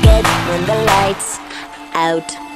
Get when the lights out.